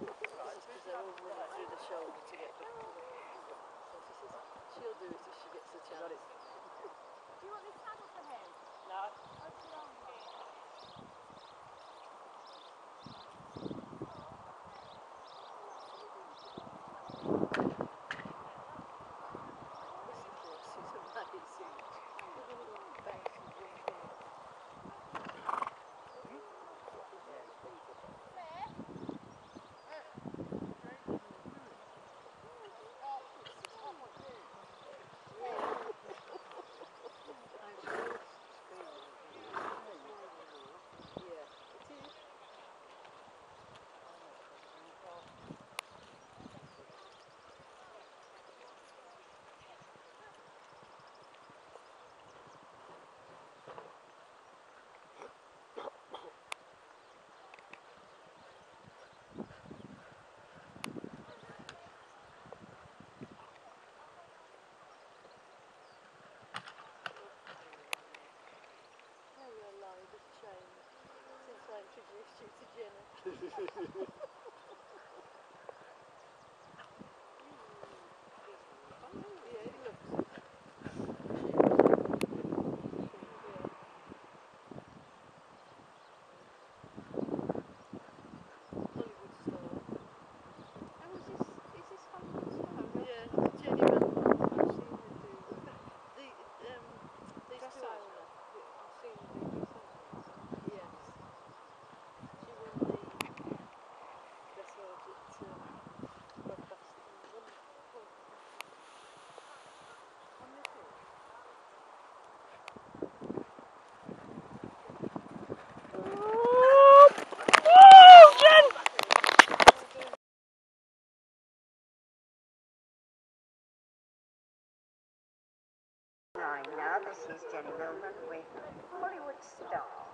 She'll do it if she gets the chance. Do you want this saddle for him? No. чипсы члены. Now this is Jenny Millman with Hollywood Star.